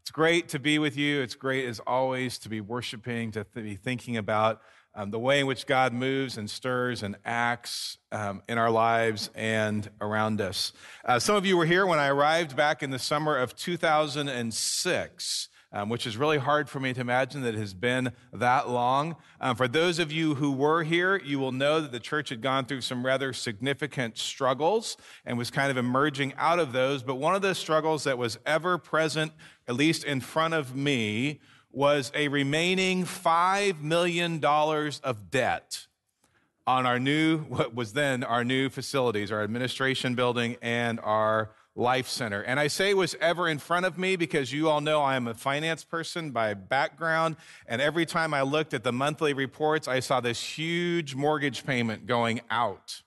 It's great to be with you. It's great, as always, to be worshiping, to th- be thinking about um, the way in which God moves and stirs and acts um, in our lives and around us. Uh, some of you were here when I arrived back in the summer of 2006 um, which is really hard for me to imagine that it has been that long. Um, for those of you who were here, you will know that the church had gone through some rather significant struggles and was kind of emerging out of those. But one of the struggles that was ever present, at least in front of me, was a remaining $5 million of debt on our new, what was then our new facilities, our administration building and our Life Center. And I say was ever in front of me because you all know I am a finance person by background. And every time I looked at the monthly reports, I saw this huge mortgage payment going out.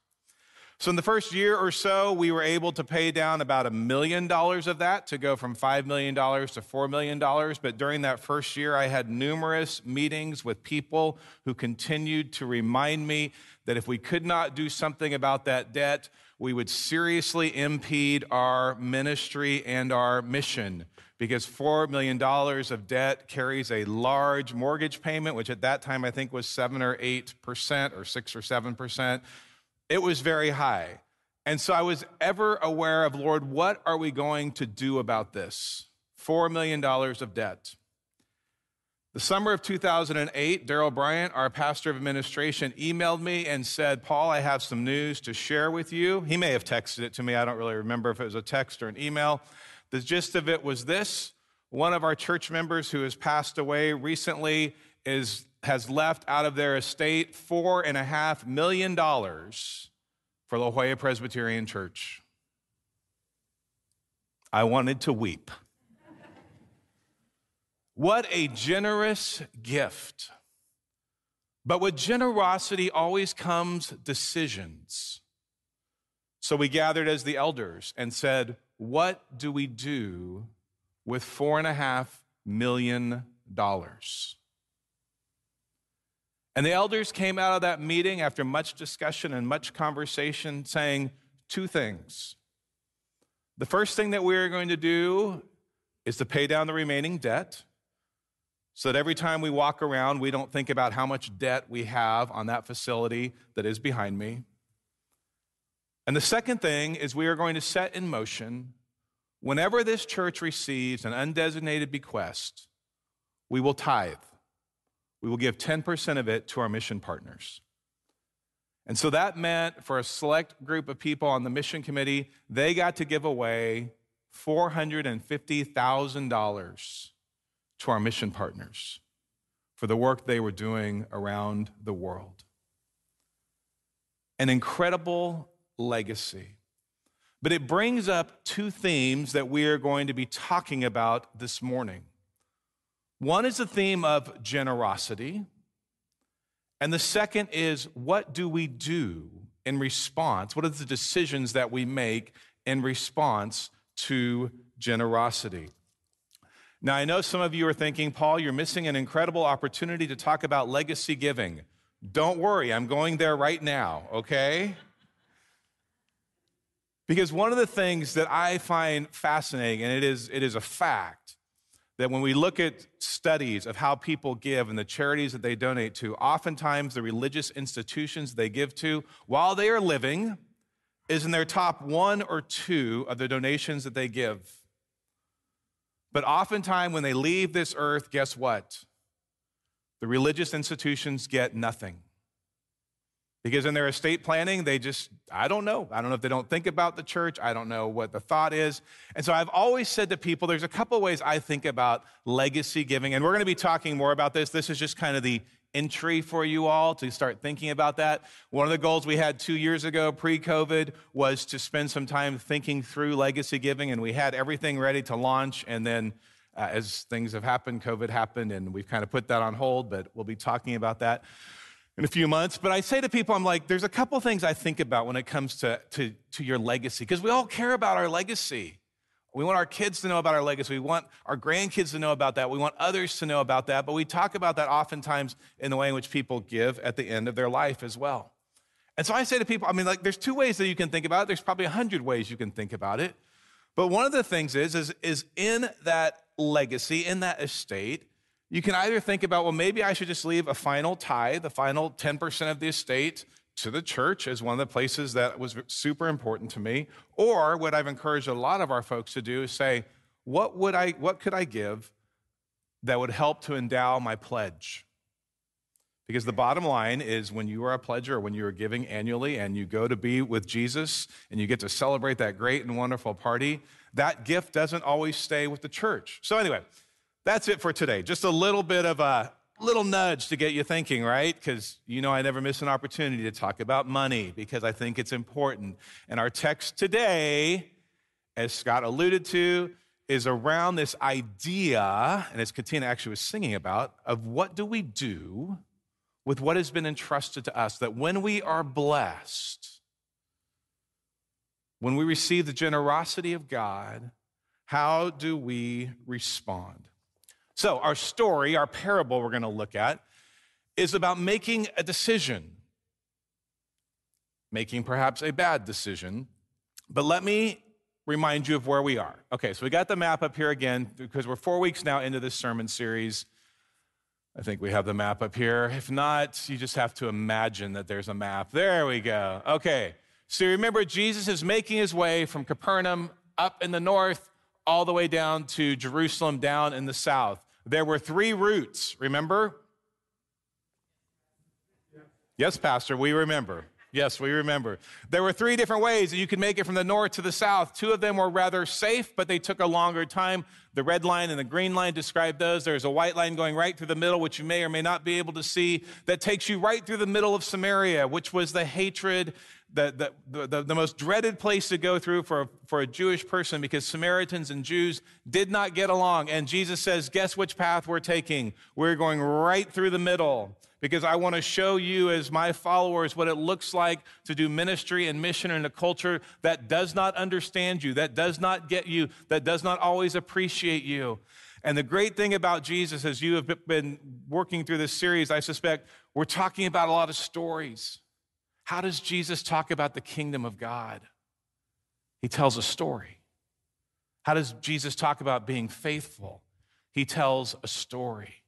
So in the first year or so, we were able to pay down about a million dollars of that to go from $5 million to $4 million. But during that first year, I had numerous meetings with people who continued to remind me that if we could not do something about that debt, we would seriously impede our ministry and our mission because $4 million of debt carries a large mortgage payment, which at that time I think was 7 or 8% or 6 or 7%. It was very high. And so I was ever aware of, Lord, what are we going to do about this? $4 million of debt. The summer of 2008, Daryl Bryant, our pastor of administration, emailed me and said, Paul, I have some news to share with you. He may have texted it to me. I don't really remember if it was a text or an email. The gist of it was this one of our church members who has passed away recently is, has left out of their estate four and a half million dollars for La Jolla Presbyterian Church. I wanted to weep. What a generous gift. But with generosity always comes decisions. So we gathered as the elders and said, What do we do with four and a half million dollars? And the elders came out of that meeting after much discussion and much conversation saying two things. The first thing that we are going to do is to pay down the remaining debt so that every time we walk around, we don't think about how much debt we have on that facility that is behind me. And the second thing is we are going to set in motion whenever this church receives an undesignated bequest, we will tithe. We will give 10% of it to our mission partners. And so that meant for a select group of people on the mission committee, they got to give away $450,000 to our mission partners for the work they were doing around the world. An incredible legacy. But it brings up two themes that we are going to be talking about this morning. One is the theme of generosity, and the second is what do we do in response? What are the decisions that we make in response to generosity? Now, I know some of you are thinking, Paul, you're missing an incredible opportunity to talk about legacy giving. Don't worry, I'm going there right now, okay? Because one of the things that I find fascinating, and it is, it is a fact, that when we look at studies of how people give and the charities that they donate to, oftentimes the religious institutions they give to while they are living is in their top one or two of the donations that they give. But oftentimes, when they leave this earth, guess what? The religious institutions get nothing. Because in their estate planning, they just, I don't know. I don't know if they don't think about the church. I don't know what the thought is. And so I've always said to people, there's a couple ways I think about legacy giving. And we're going to be talking more about this. This is just kind of the entry for you all to start thinking about that. One of the goals we had two years ago, pre COVID, was to spend some time thinking through legacy giving, and we had everything ready to launch. And then, uh, as things have happened, COVID happened, and we've kind of put that on hold, but we'll be talking about that in a few months. But I say to people, I'm like, there's a couple things I think about when it comes to, to, to your legacy, because we all care about our legacy. We want our kids to know about our legacy. We want our grandkids to know about that. We want others to know about that. But we talk about that oftentimes in the way in which people give at the end of their life as well. And so I say to people, I mean, like, there's two ways that you can think about it. There's probably a hundred ways you can think about it. But one of the things is, is, is in that legacy, in that estate, you can either think about, well, maybe I should just leave a final tithe, the final 10% of the estate to the church as one of the places that was super important to me. Or what I've encouraged a lot of our folks to do is say, what would I, what could I give that would help to endow my pledge? Because the bottom line is when you are a pledger or when you are giving annually and you go to be with Jesus and you get to celebrate that great and wonderful party, that gift doesn't always stay with the church. So, anyway, that's it for today. Just a little bit of a little nudge to get you thinking, right? Because you know I never miss an opportunity to talk about money because I think it's important. And our text today, as Scott alluded to, is around this idea, and as Katina actually was singing about, of what do we do with what has been entrusted to us, that when we are blessed, when we receive the generosity of God, how do we respond? So, our story, our parable we're going to look at, is about making a decision, making perhaps a bad decision. But let me remind you of where we are. Okay, so we got the map up here again because we're four weeks now into this sermon series. I think we have the map up here. If not, you just have to imagine that there's a map. There we go. Okay. So remember, Jesus is making his way from Capernaum up in the north all the way down to Jerusalem down in the south. There were three routes, remember? Yes, Pastor, we remember. Yes, we remember. There were three different ways that you could make it from the north to the south. Two of them were rather safe, but they took a longer time. The red line and the green line describe those. There's a white line going right through the middle, which you may or may not be able to see, that takes you right through the middle of Samaria, which was the hatred, the, the, the, the most dreaded place to go through for, for a Jewish person because Samaritans and Jews did not get along. And Jesus says, Guess which path we're taking? We're going right through the middle because I want to show you, as my followers, what it looks like to do ministry and mission in a culture that does not understand you, that does not get you, that does not always appreciate you. And the great thing about Jesus, as you have been working through this series, I suspect we're talking about a lot of stories. How does Jesus talk about the kingdom of God? He tells a story. How does Jesus talk about being faithful? He tells a story.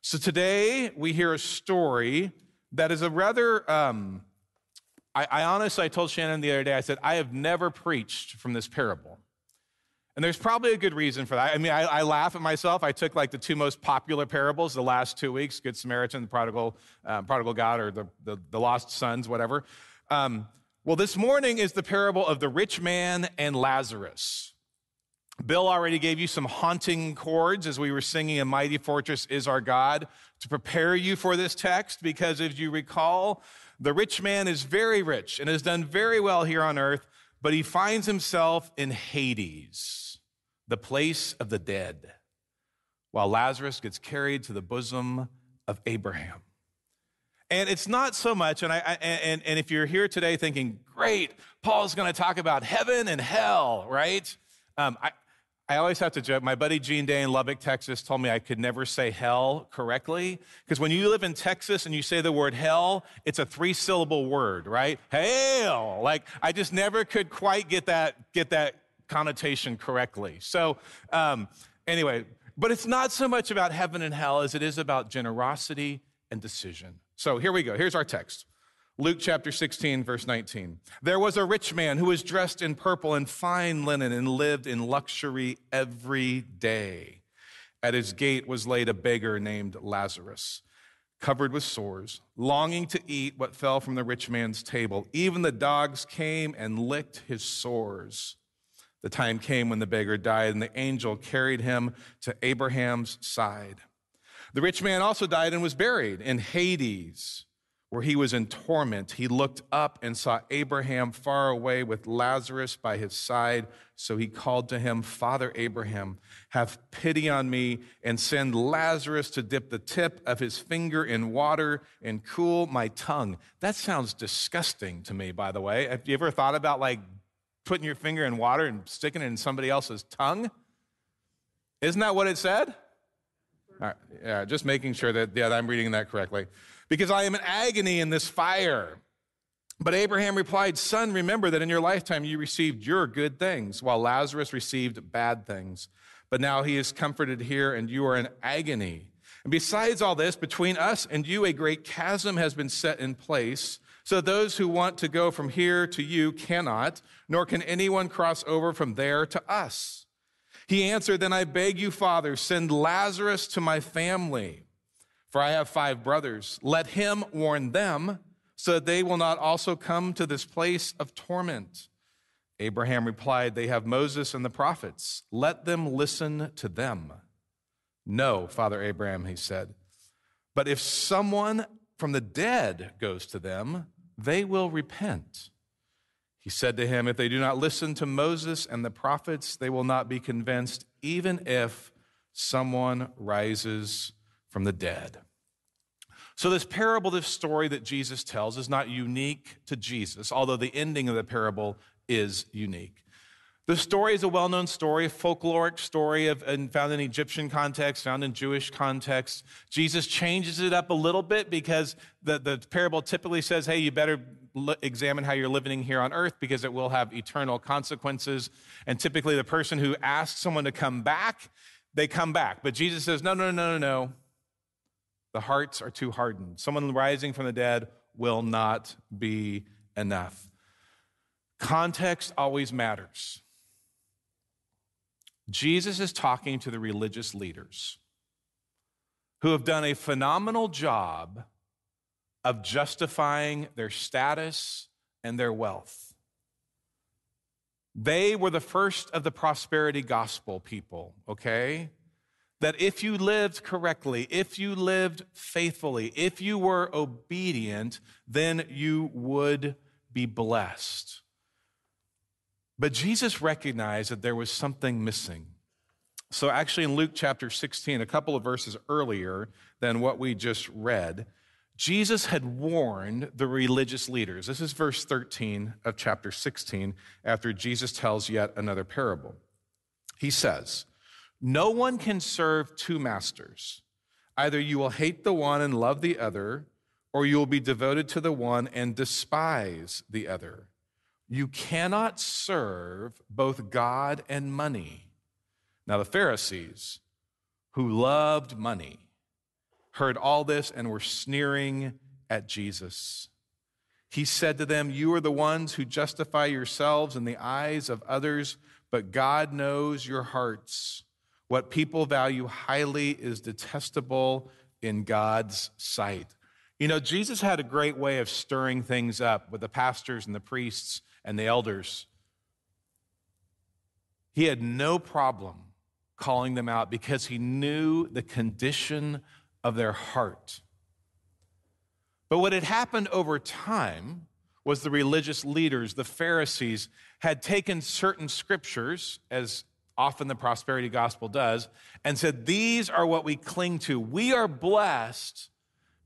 So today we hear a story that is a rather, um, I, I honestly, I told Shannon the other day, I said, I have never preached from this parable. And there's probably a good reason for that. I mean, I, I, laugh at myself. I took like the two most popular parables the last two weeks Good Samaritan, the prodigal, um, prodigal God, or the, the, the lost sons, whatever. Um, well, this morning is the parable of the rich man and Lazarus. Bill already gave you some haunting chords as we were singing A Mighty Fortress is Our God to prepare you for this text, because as you recall, the rich man is very rich and has done very well here on earth, but he finds himself in Hades, the place of the dead, while Lazarus gets carried to the bosom of Abraham. And it's not so much, and, I, and, and if you're here today thinking, great, Paul's going to talk about heaven and hell, right? Um, I, I always have to joke. My buddy Gene Day in Lubbock, Texas, told me I could never say hell correctly. Because when you live in Texas and you say the word hell, it's a three syllable word, right? Hell. Like, I just never could quite get that, get that connotation correctly. So, um, anyway, but it's not so much about heaven and hell as it is about generosity and decision. So here we go. Here's our text. Luke chapter 16, verse 19. There was a rich man who was dressed in purple and fine linen and lived in luxury every day. At his gate was laid a beggar named Lazarus, covered with sores, longing to eat what fell from the rich man's table. Even the dogs came and licked his sores. The time came when the beggar died, and the angel carried him to Abraham's side. The rich man also died and was buried in Hades where he was in torment, he looked up and saw Abraham far away with Lazarus by his side. So he called to him, Father Abraham, have pity on me and send Lazarus to dip the tip of his finger in water and cool my tongue. That sounds disgusting to me, by the way. Have you ever thought about like putting your finger in water and sticking it in somebody else's tongue? Isn't that what it said? Yeah, just making sure that yeah, I'm reading that correctly because I am in agony in this fire. But Abraham replied, Son, remember that in your lifetime you received your good things, while Lazarus received bad things. But now he is comforted here, and you are in agony. And besides all this, between us and you, a great chasm has been set in place, so those who want to go from here to you cannot, nor can anyone cross over from there to us. He answered, Then I beg you, Father, send Lazarus to my family, for I have five brothers. Let him warn them so that they will not also come to this place of torment. Abraham replied, They have Moses and the prophets. Let them listen to them. No, Father Abraham, he said. But if someone from the dead goes to them, they will repent. He said to him, If they do not listen to Moses and the prophets, they will not be convinced, even if someone rises from the dead. So, this parable, this story that Jesus tells, is not unique to Jesus, although the ending of the parable is unique. The story is a well known story, a folkloric story of, found in Egyptian context, found in Jewish context. Jesus changes it up a little bit because the, the parable typically says, hey, you better examine how you're living here on earth because it will have eternal consequences. And typically, the person who asks someone to come back, they come back. But Jesus says, no, no, no, no, no. The hearts are too hardened. Someone rising from the dead will not be enough. Context always matters. Jesus is talking to the religious leaders who have done a phenomenal job of justifying their status and their wealth. They were the first of the prosperity gospel people, okay? that if you lived correctly, if you lived faithfully, if you were obedient, then you would be blessed. But Jesus recognized that there was something missing. So, actually, in Luke chapter 16, a couple of verses earlier than what we just read, Jesus had warned the religious leaders. This is verse 13 of chapter 16, after Jesus tells yet another parable. He says, no one can serve two masters. Either you will hate the one and love the other, or you will be devoted to the one and despise the other. You cannot serve both God and money. Now, the Pharisees, who loved money, heard all this and were sneering at Jesus. He said to them, You are the ones who justify yourselves in the eyes of others, but God knows your hearts. What people value highly is detestable in God's sight. You know, Jesus had a great way of stirring things up with the pastors and the priests and the elders. He had no problem calling them out because he knew the condition of their heart. But what had happened over time was the religious leaders, the Pharisees, had taken certain scriptures, as often the prosperity gospel does, and said, These are what we cling to. We are blessed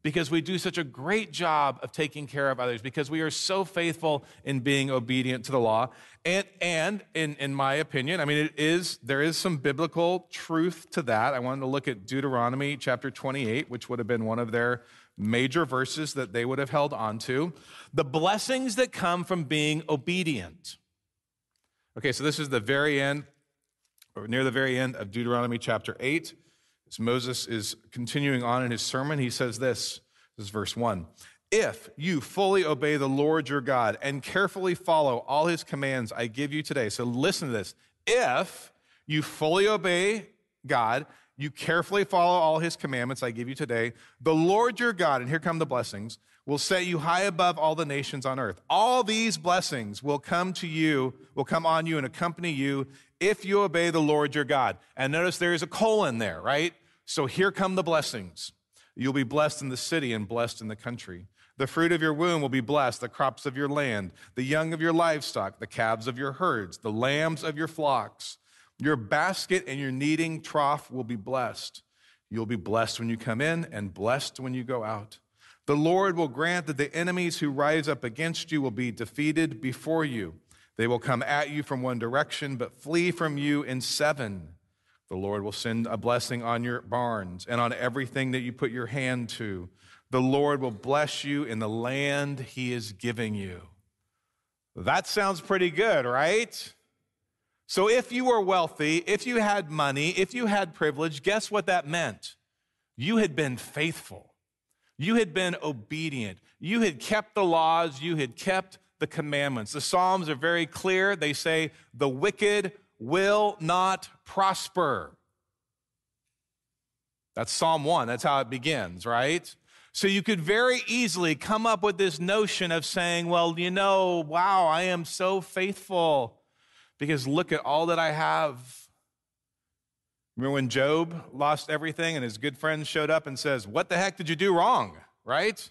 because we do such a great job of taking care of others, because we are so faithful in being obedient to the law. And, and in, in my opinion, I mean, it is, there is some biblical truth to that. I wanted to look at Deuteronomy chapter 28, which would have been one of their major verses that they would have held onto. The blessings that come from being obedient. Okay, so this is the very end, or near the very end of Deuteronomy chapter 8. As Moses is continuing on in his sermon, he says this this is verse 1. If you fully obey the Lord your God and carefully follow all his commands I give you today. So listen to this. If you fully obey God, you carefully follow all his commandments I give you today, the Lord your God, and here come the blessings, will set you high above all the nations on earth. All these blessings will come to you, will come on you and accompany you if you obey the Lord your God. And notice there is a colon there, right? So here come the blessings. You'll be blessed in the city and blessed in the country. The fruit of your womb will be blessed, the crops of your land, the young of your livestock, the calves of your herds, the lambs of your flocks. Your basket and your kneading trough will be blessed. You'll be blessed when you come in and blessed when you go out. The Lord will grant that the enemies who rise up against you will be defeated before you. They will come at you from one direction, but flee from you in seven. The Lord will send a blessing on your barns and on everything that you put your hand to. the Lord will bless you in the land he is giving you. That sounds pretty good, right? So, if you were wealthy, if you had money, if you had privilege, guess what that meant? You had been faithful. You had been obedient. You had kept the laws. You had kept the commandments. The Psalms are very clear. They say, the wicked will not prosper. That's Psalm 1. That's how it begins, right? So you could very easily come up with this notion of saying, well, you know, wow, I am so faithful because look at all that I have. Remember when Job lost everything and his good friend showed up and says, What the heck did you do wrong? Right?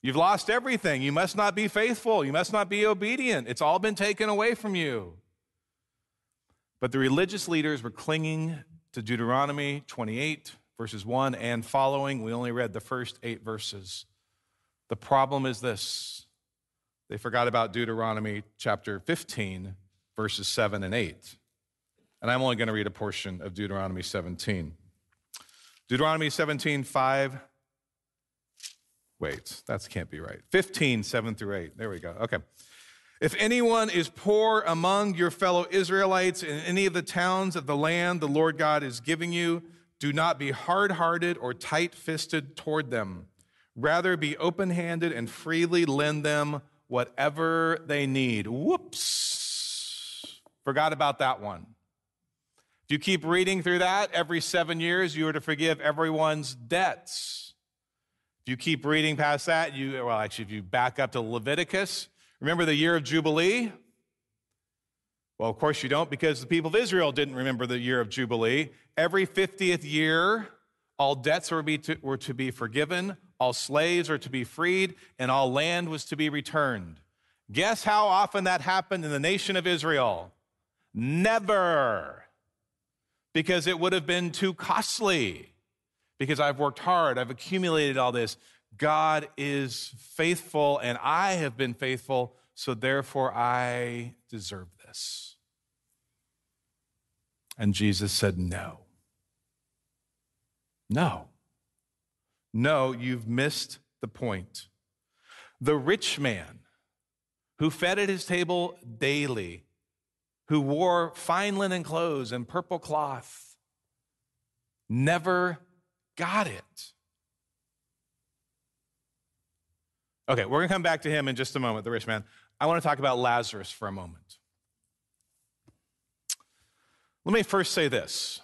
You've lost everything. You must not be faithful. You must not be obedient. It's all been taken away from you. But the religious leaders were clinging to Deuteronomy 28, verses 1 and following. We only read the first eight verses. The problem is this they forgot about Deuteronomy chapter 15, verses 7 and 8. And I'm only going to read a portion of Deuteronomy 17. Deuteronomy 17, 5. Wait, that can't be right. 15, 7 through 8. There we go. Okay. If anyone is poor among your fellow Israelites in any of the towns of the land the Lord God is giving you, do not be hard hearted or tight fisted toward them. Rather, be open handed and freely lend them whatever they need. Whoops. Forgot about that one. If you keep reading through that, every seven years you are to forgive everyone's debts. If you keep reading past that, you, well, actually, if you back up to Leviticus, remember the year of Jubilee? Well, of course you don't because the people of Israel didn't remember the year of Jubilee. Every 50th year, all debts were, to, were to be forgiven, all slaves were to be freed, and all land was to be returned. Guess how often that happened in the nation of Israel? Never. Because it would have been too costly. Because I've worked hard, I've accumulated all this. God is faithful, and I have been faithful, so therefore I deserve this. And Jesus said, No. No. No, you've missed the point. The rich man who fed at his table daily, who wore fine linen clothes and purple cloth, never got it. Okay, we're going to come back to him in just a moment, the rich man. I want to talk about Lazarus for a moment. Let me first say this.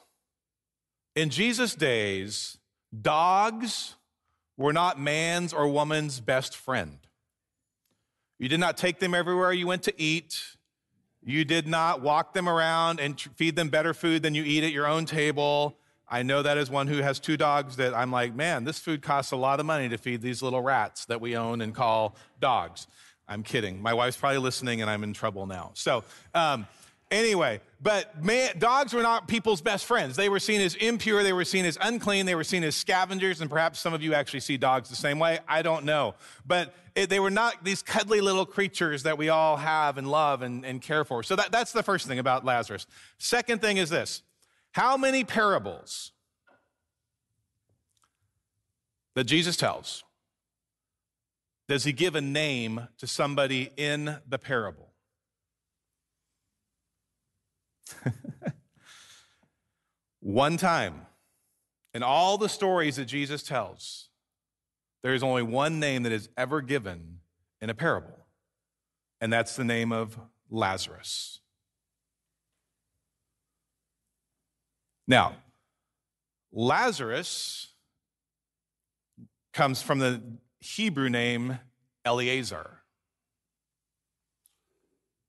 In Jesus' days, dogs were not man's or woman's best friend. You did not take them everywhere you went to eat. You did not walk them around and feed them better food than you eat at your own table. I know that as one who has two dogs that I'm like, man, this food costs a lot of money to feed these little rats that we own and call dogs. I'm kidding. My wife's probably listening and I'm in trouble now. So, um, Anyway, but man, dogs were not people's best friends. They were seen as impure, they were seen as unclean, they were seen as scavengers, and perhaps some of you actually see dogs the same way. I don't know. But it, they were not these cuddly little creatures that we all have and love and, and care for. So that, that's the first thing about Lazarus. Second thing is this how many parables that Jesus tells does he give a name to somebody in the parable? one time in all the stories that Jesus tells, there is only one name that is ever given in a parable, and that's the name of Lazarus. Now, Lazarus comes from the Hebrew name Eleazar,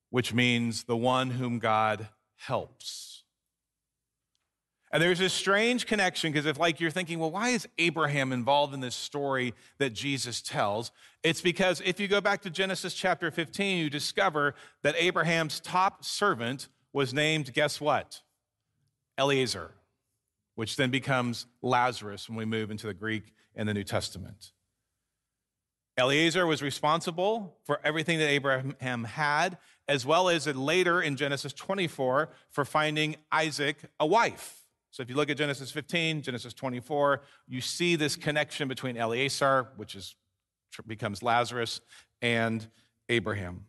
which means the one whom God helps. And there's this strange connection because if, like, you're thinking, well, why is Abraham involved in this story that Jesus tells? It's because if you go back to Genesis chapter 15, you discover that Abraham's top servant was named, guess what? Eliezer, which then becomes Lazarus when we move into the Greek and the New Testament. Eliezer was responsible for everything that Abraham had, as well as later in Genesis 24 for finding Isaac a wife. So if you look at Genesis 15, Genesis 24, you see this connection between Eleazar, which is becomes Lazarus, and Abraham.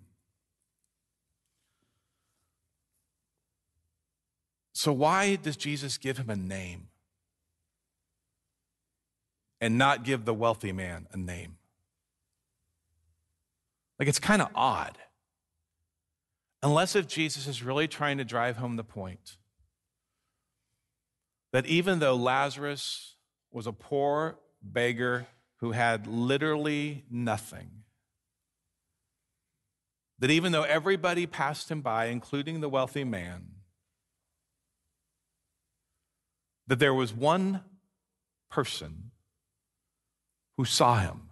So why does Jesus give him a name and not give the wealthy man a name? Like it's kind of odd. Unless if Jesus is really trying to drive home the point that even though Lazarus was a poor beggar who had literally nothing, that even though everybody passed him by, including the wealthy man, that there was one person who saw him.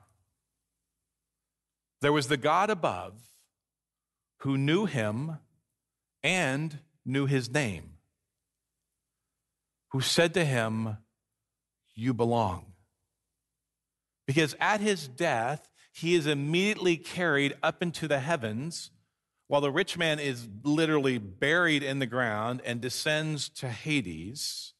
There was the God above who knew him and knew his name, who said to him, You belong. Because at his death, he is immediately carried up into the heavens, while the rich man is literally buried in the ground and descends to Hades.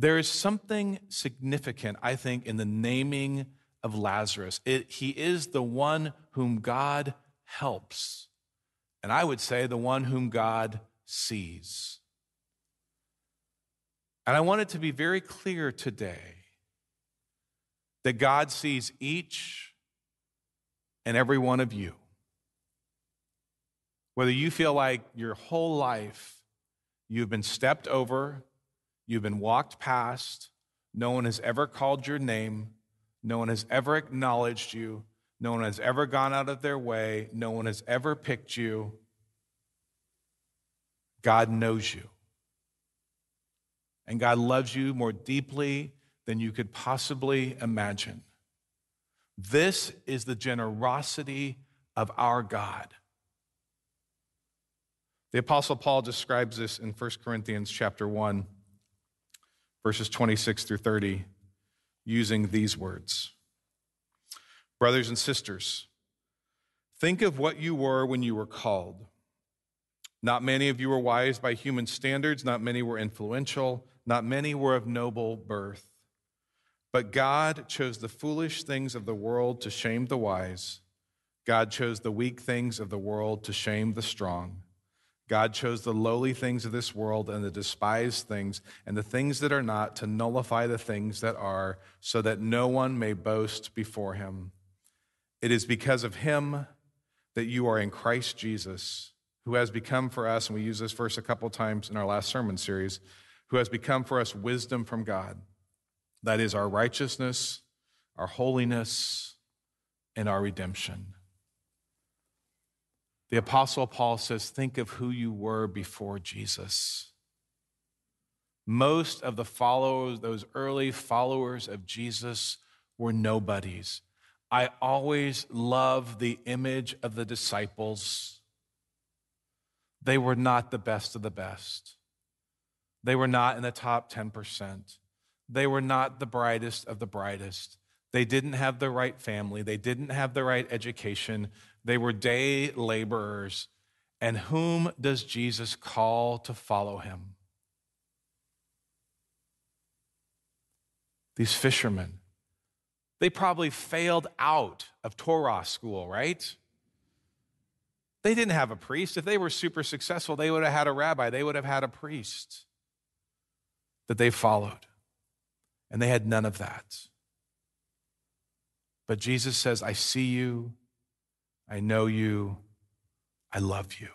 There is something significant, I think, in the naming of Lazarus. It, he is the one whom God helps. And I would say the one whom God sees. And I want it to be very clear today that God sees each and every one of you. Whether you feel like your whole life you've been stepped over, you've been walked past, no one has ever called your name, no one has ever acknowledged you. No one has ever gone out of their way. No one has ever picked you. God knows you. And God loves you more deeply than you could possibly imagine. This is the generosity of our God. The apostle Paul describes this in 1 Corinthians chapter 1 verses 26 through 30 using these words Brothers and sisters, think of what you were when you were called. Not many of you were wise by human standards, not many were influential, not many were of noble birth. But God chose the foolish things of the world to shame the wise. God chose the weak things of the world to shame the strong. God chose the lowly things of this world and the despised things and the things that are not to nullify the things that are, so that no one may boast before him. It is because of him that you are in Christ Jesus, who has become for us, and we use this verse a couple times in our last sermon series, who has become for us wisdom from God. That is our righteousness, our holiness, and our redemption. The Apostle Paul says, Think of who you were before Jesus. Most of the followers, those early followers of Jesus, were nobodies. I always love the image of the disciples. They were not the best of the best. They were not in the top 10%. They were not the brightest of the brightest. They didn't have the right family. They didn't have the right education. They were day laborers. And whom does Jesus call to follow him? These fishermen. They probably failed out of Torah school, right? They didn't have a priest. If they were super successful, they would have had a rabbi, they would have had a priest that they followed. And they had none of that. But Jesus says, I see you, I know you, I love you.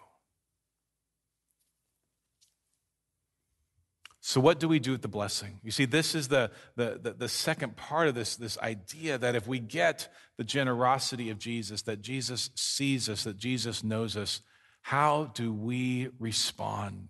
So, what do we do with the blessing? You see, this is the, the, the, the, second part of this, this idea that if we get the generosity of Jesus, that Jesus sees us, that Jesus knows us, how do we respond?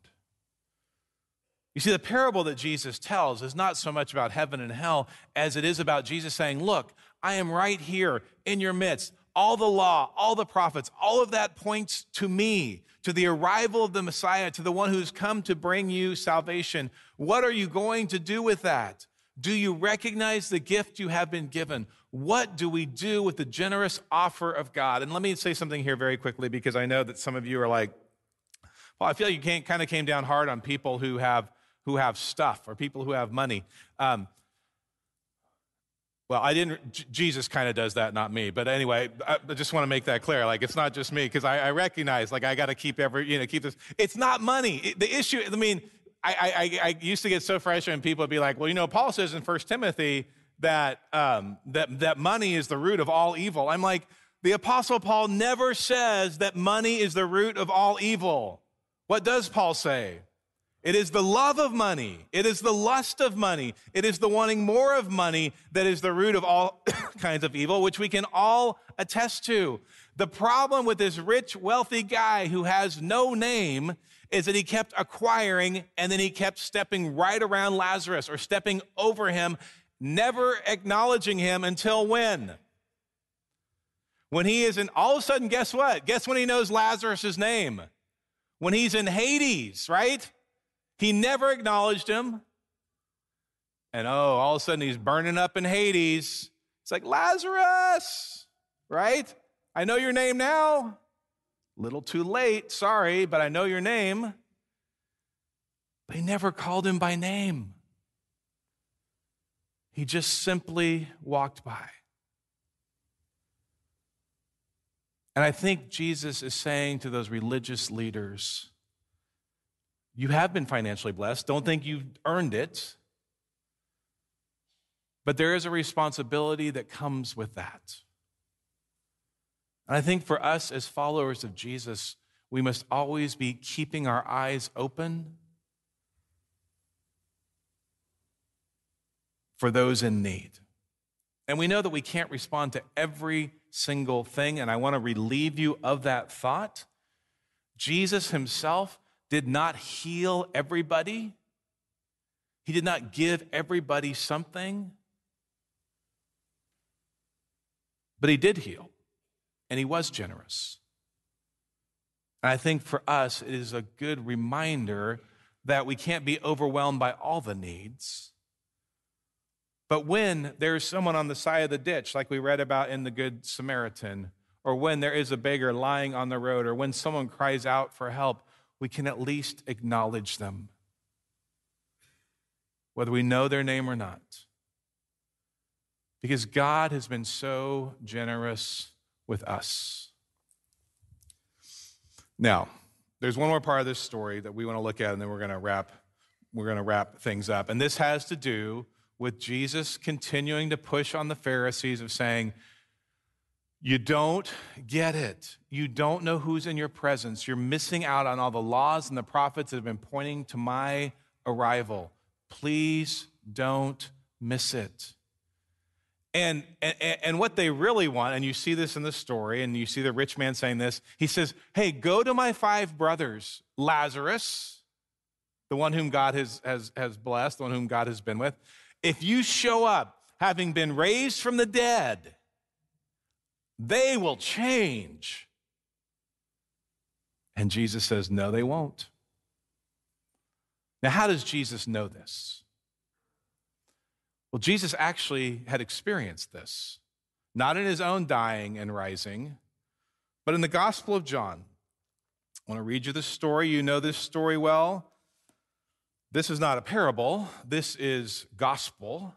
You see, the parable that Jesus tells is not so much about heaven and hell as it is about Jesus saying, Look, I am right here in your midst. All the law, all the prophets, all of that points to me, to the arrival of the Messiah, to the one who's come to bring you salvation. What are you going to do with that? Do you recognize the gift you have been given? What do we do with the generous offer of God? And let me say something here very quickly because I know that some of you are like, well, I feel you kind of came down hard on people who have, who have stuff or people who have money. Um, well, I didn't, Jesus kind of does that, not me. But anyway, I just want to make that clear. Like, it's not just me, because I, I, recognize, like, I got to keep every, you know, keep this. It's not money. It, the issue, I mean, I, I, I, used to get so frustrated when people would be like, well, you know, Paul says in First Timothy that, um, that, that money is the root of all evil. I'm like, the Apostle Paul never says that money is the root of all evil. What does Paul say? It is the love of money. It is the lust of money. It is the wanting more of money that is the root of all kinds of evil, which we can all attest to. The problem with this rich, wealthy guy who has no name is that he kept acquiring and then he kept stepping right around Lazarus or stepping over him, never acknowledging him until when? When he is in, all of a sudden, guess what? Guess when he knows Lazarus' name? When he's in Hades, right? He never acknowledged him. And oh, all of a sudden he's burning up in Hades. It's like, Lazarus, right? I know your name now. Little too late, sorry, but I know your name. But he never called him by name. He just simply walked by. And I think Jesus is saying to those religious leaders, you have been financially blessed. Don't think you've earned it. But there is a responsibility that comes with that. And I think for us as followers of Jesus, we must always be keeping our eyes open for those in need. And we know that we can't respond to every single thing, and I want to relieve you of that thought. Jesus himself did not heal everybody, he did not give everybody something, but he did heal, and he was generous. And I think for us, it is a good reminder that we can't be overwhelmed by all the needs. But when there's someone on the side of the ditch, like we read about in the Good Samaritan, or when there is a beggar lying on the road, or when someone cries out for help, we can at least acknowledge them, whether we know their name or not. Because God has been so generous with us. Now, there's one more part of this story that we want to look at, and then we're going to wrap, we're going to wrap things up. And this has to do with Jesus continuing to push on the Pharisees of saying, you don't get it. You don't know who's in your presence. You're missing out on all the laws and the prophets that have been pointing to my arrival. Please don't miss it. And, and, and what they really want, and you see this in the story, and you see the rich man saying this, he says, Hey, go to my five brothers, Lazarus, the one whom God has, has, has blessed, the one whom God has been with. If you show up having been raised from the dead, they will change. And Jesus says, No, they won't. Now, how does Jesus know this? Well, Jesus actually had experienced this, not in his own dying and rising, but in the Gospel of John. I want to read you this story. You know this story well. This is not a parable, this is gospel.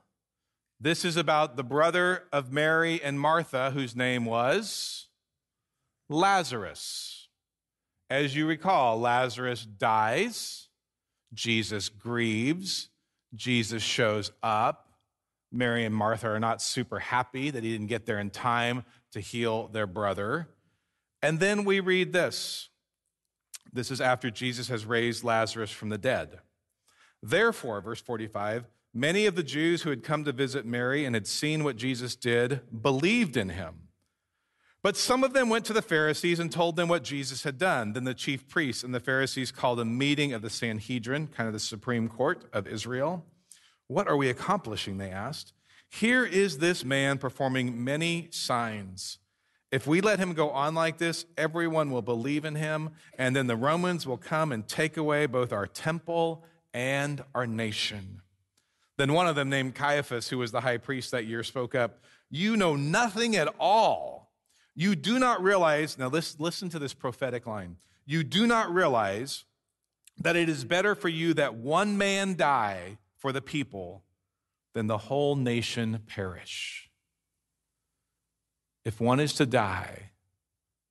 This is about the brother of Mary and Martha, whose name was Lazarus. As you recall, Lazarus dies, Jesus grieves, Jesus shows up. Mary and Martha are not super happy that he didn't get there in time to heal their brother. And then we read this. This is after Jesus has raised Lazarus from the dead. Therefore, verse 45, Many of the Jews who had come to visit Mary and had seen what Jesus did believed in him. But some of them went to the Pharisees and told them what Jesus had done. Then the chief priests and the Pharisees called a meeting of the Sanhedrin, kind of the Supreme Court of Israel. What are we accomplishing? They asked. Here is this man performing many signs. If we let him go on like this, everyone will believe in him, and then the Romans will come and take away both our temple and our nation. Then one of them, named Caiaphas, who was the high priest that year, spoke up You know nothing at all. You do not realize, now listen, listen to this prophetic line. You do not realize that it is better for you that one man die for the people than the whole nation perish. If one is to die,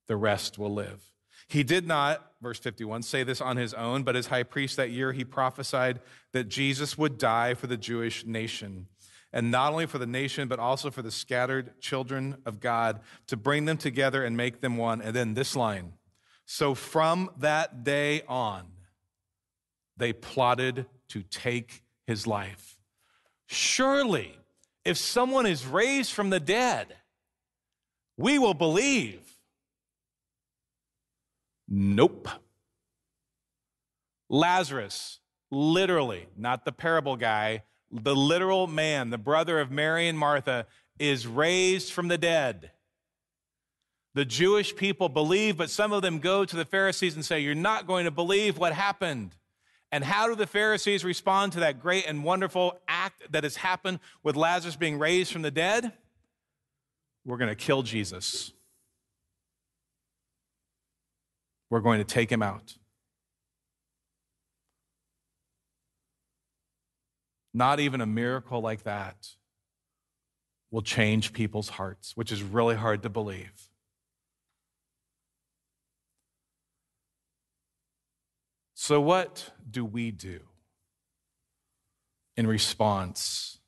the rest will live. He did not, verse 51, say this on his own, but as high priest that year, he prophesied that Jesus would die for the Jewish nation, and not only for the nation, but also for the scattered children of God, to bring them together and make them one. And then this line So from that day on, they plotted to take his life. Surely, if someone is raised from the dead, we will believe. Nope. Lazarus, literally, not the parable guy, the literal man, the brother of Mary and Martha, is raised from the dead. The Jewish people believe, but some of them go to the Pharisees and say, You're not going to believe what happened. And how do the Pharisees respond to that great and wonderful act that has happened with Lazarus being raised from the dead? We're going to kill Jesus. We're going to take him out. Not even a miracle like that will change people's hearts, which is really hard to believe. So, what do we do in response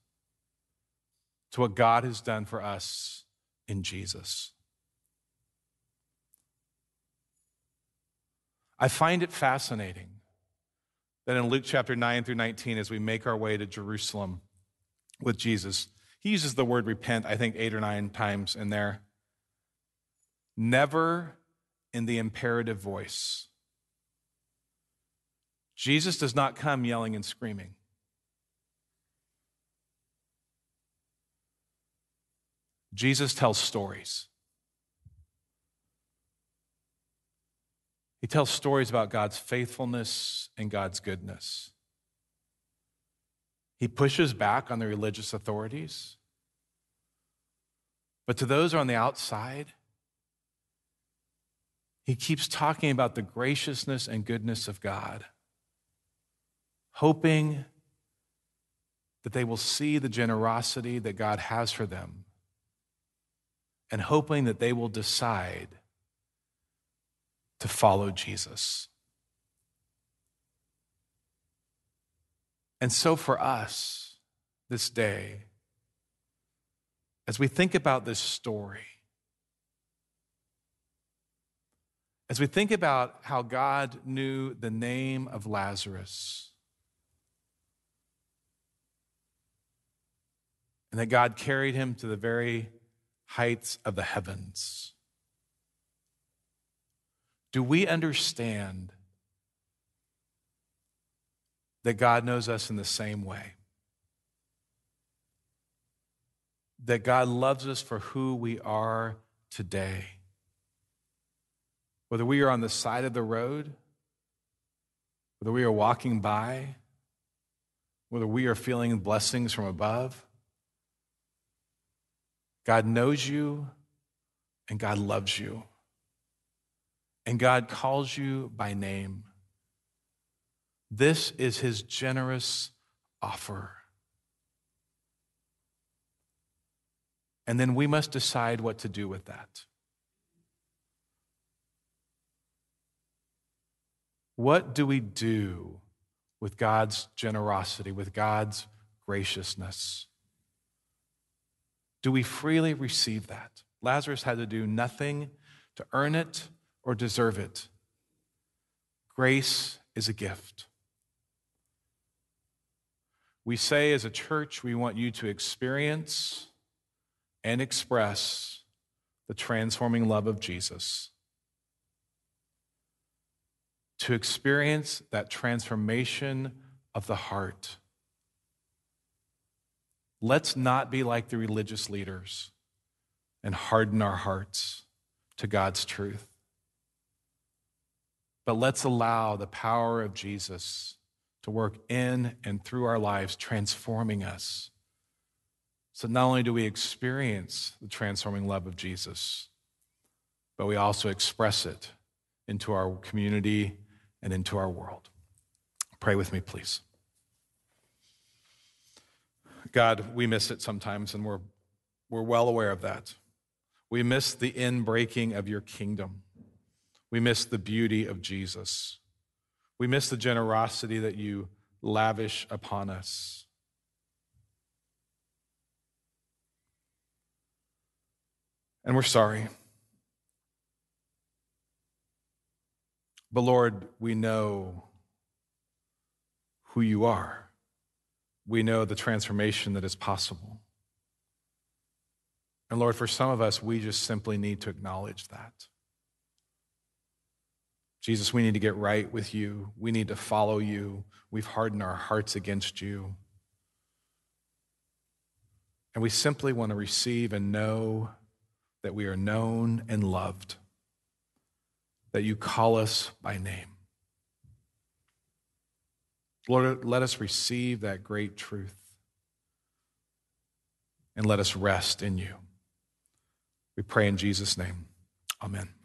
to what God has done for us in Jesus? I find it fascinating that in Luke chapter 9 through 19, as we make our way to Jerusalem with Jesus, he uses the word repent, I think, eight or nine times in there. Never in the imperative voice. Jesus does not come yelling and screaming. Jesus tells stories. He tells stories about God's faithfulness and God's goodness. He pushes back on the religious authorities. But to those on the outside, he keeps talking about the graciousness and goodness of God, hoping that they will see the generosity that God has for them, and hoping that they will decide to follow Jesus. And so for us this day, as we think about this story, as we think about how God knew the name of Lazarus, and that God carried him to the very heights of the heavens. Do we understand that God knows us in the same way? That God loves us for who we are today. Whether we are on the side of the road, whether we are walking by, whether we are feeling blessings from above, God knows you and God loves you and God calls you by name. This is his generous offer. And then we must decide what to do with that. What do we do with God's generosity, with God's graciousness? Do we freely receive that? Lazarus had to do nothing to earn it or deserve it. Grace is a gift. We say as a church, we want you to experience and express the transforming love of Jesus. To experience that transformation of the heart. Let's not be like the religious leaders and harden our hearts to God's truth. But let's allow the power of Jesus to work in and through our lives, transforming us. So not only do we experience the transforming love of Jesus, but we also express it into our community and into our world. Pray with me, please. God, we miss it sometimes, and we're, we're well aware of that. We miss the inbreaking of your kingdom. We miss the beauty of Jesus. We miss the generosity that you lavish upon us. And we're sorry. But Lord, we know who you are. We know the transformation that is possible. And Lord, for some of us, we just simply need to acknowledge that. Jesus, we need to get right with you. We need to follow you. We've hardened our hearts against you. And we simply want to receive and know that we are known and loved, that you call us by name. Lord, let us receive that great truth and let us rest in you. We pray in Jesus' name. Amen.